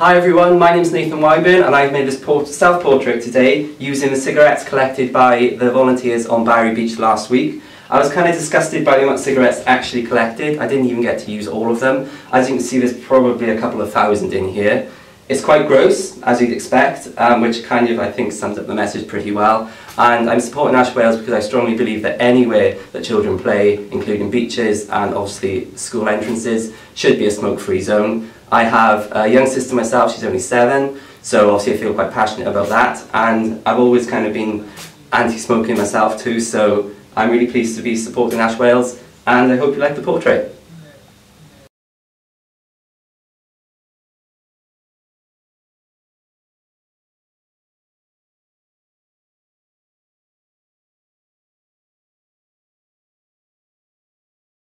Hi everyone, my name is Nathan Wyburn and I've made this self-portrait today using the cigarettes collected by the volunteers on Barry Beach last week. I was kind of disgusted by the amount of cigarettes actually collected. I didn't even get to use all of them. As you can see, there's probably a couple of thousand in here. It's quite gross, as you'd expect, um, which kind of, I think, sums up the message pretty well. And I'm supporting Ash Wales because I strongly believe that anywhere that children play, including beaches and obviously school entrances, should be a smoke-free zone. I have a young sister myself, she's only seven, so obviously I feel quite passionate about that. And I've always kind of been anti-smoking myself too, so I'm really pleased to be supporting Ash Wales, and I hope you like the portrait.